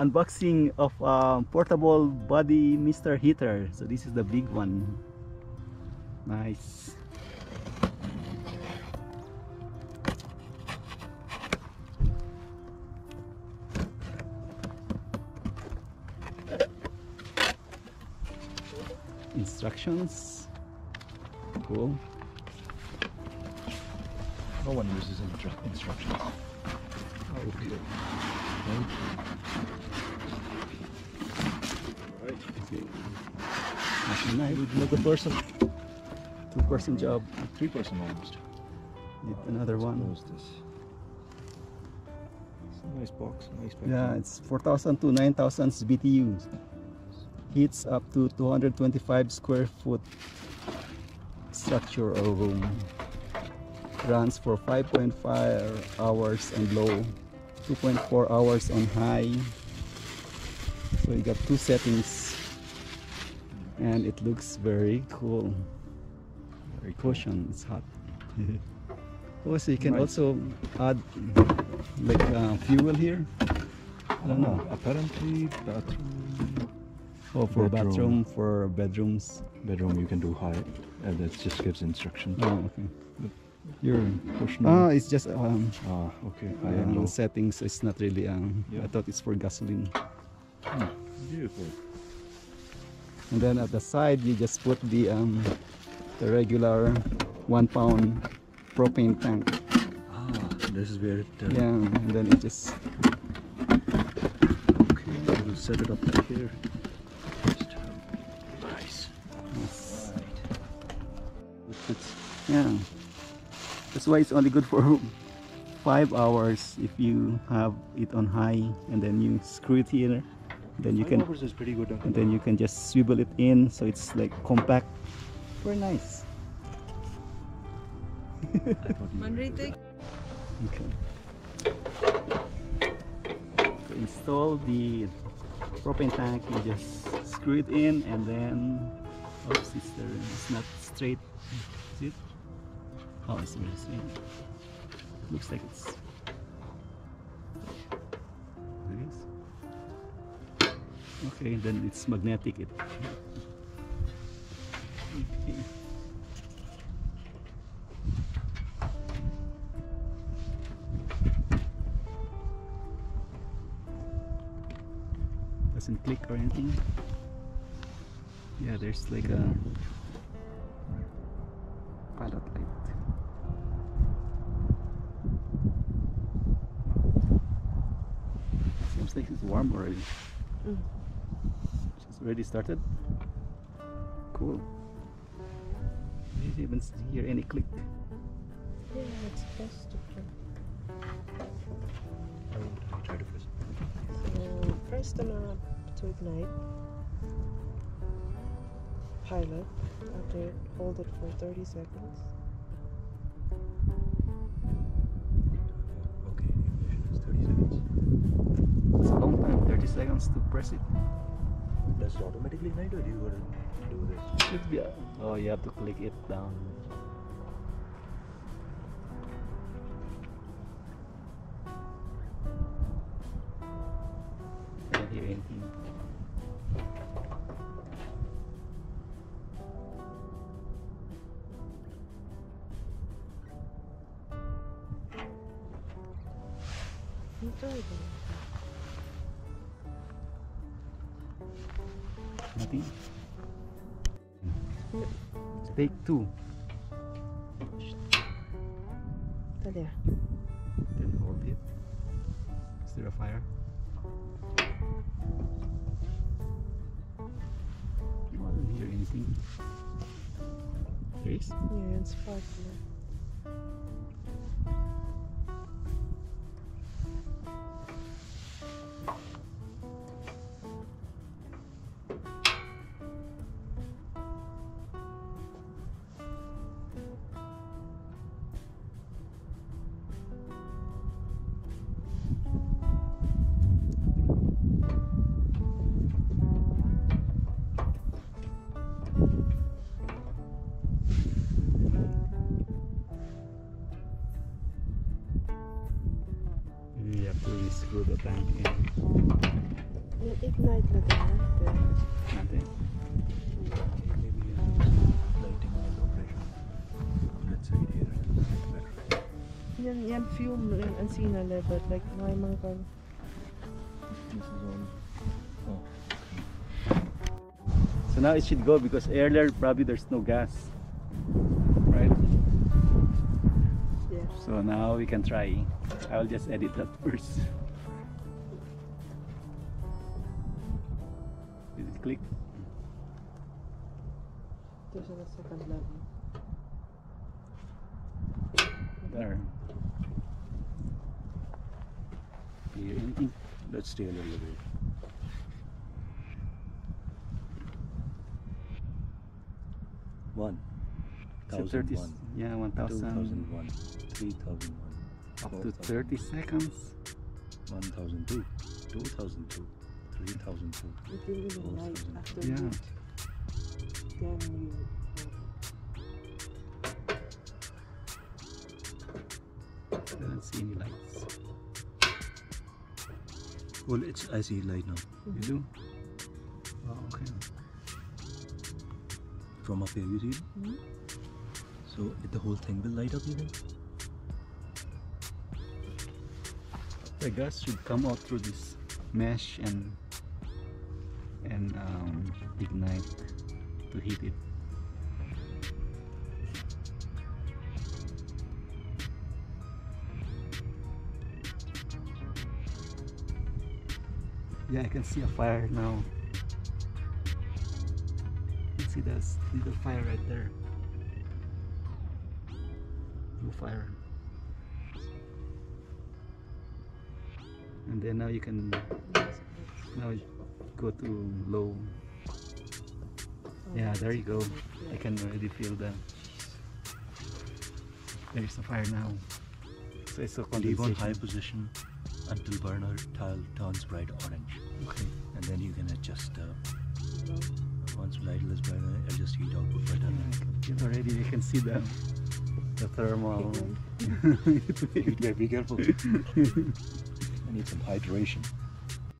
unboxing of um, portable Buddy mister heater. So this is the big one. Nice. Instructions. Cool. No one uses instru- instructions. okay. Right. okay. Nice and nice. Like a person. two person job Three person almost. need another one Close this. It's a nice box. Nice. Yeah, it's 4,000 to 9,000 BTU. Heats up to 225 square foot structure or room. Runs for 5.5 hours on low, 2.4 hours on high. So you got two settings and it looks very cool. Very. Caution, it's hot. also, you can also add like uh, fuel here. I don't know. Apparently, bathroom, Oh, for bathroom, for bedrooms. bedroom you can do high, and it just gives instruction. Oh, okay. Your Push ah, it's just um, Ah, okay. High and low. settings. It's not really. Um, Yeah. I thought it's for gasoline. Hmm, Beautiful. And then at the side, you just put the um, the regular one pound propane tank. Ah, this is where it. Uh, Yeah, and then it just Okay, we'll set it up right here. Just, uh, nice. it's- Right. it's yeah. That's why it's only good for five hours if you have it on high, and then you screw it here. Then you can is pretty good. and then you can just swivel it in so it's like compact. Very nice. I thought you were- Manritek. okay. To install the propane tank you just screw it in and then oops it's, there, it's not straight. Is it? Oh it's very straight looks like it's okay then it's magnetic it okay. doesn't click or anything yeah there's like a pilot light seems like it's warm already Mm. It's already started cool didn't even hear any click Yeah, it's supposed to be. I will I try to press. So press the knob to ignite. Pilot. After it, hold it for 30 seconds. Okay, the ignition is 30 seconds. it's a long time 30 seconds to press it Does it automatically ignite or do you gotta do this? be uh, oh you have to click it down. I anything nothing take two. Talia. then hold it. Is there a fire? I don't hear anything? There is Yeah, it's sparkling. You have to re-screw the back in. You ignite the after. Nothing. Maybe lighting operation. Let's say here. Yan, yan fume rin ang but like, may mga. This is all. Oh. So now it should go because earlier probably there's no gas. Right? Yeah. So now we can try. I'll just edit that first. Did it click? Ito siya na second level. There. Hear anything? Mm, mm. let's stay a little bit. One. Except Thousand 30 one. Yeah, Two 1000. thousand one. Three thousand one. Up four to thousand, 30 seconds. One thousand two. Two thousand two. Three thousand two. It will even Four light thousand. after Yeah. you. Then you. I don't see any lights. Well, it's I see light now. You do? Oh, okay. From up here, you see? it? Mhm. So the whole thing will light up, you think? The gas should come out through this mesh and and um, ignite to heat it. Yeah, I can see a fire now. You can see that little fire right there. Blue fire. And then now you can now you go to low. Yeah, there you go. I can already feel the there is a fire now. So it's a Leave on high position until burner tile turns bright orange, Okay. and then you can adjust. Uh, once light is bright, uh, adjust heat output Yeah, better. I can already. You can see the the thermal. be careful. I need some hydration.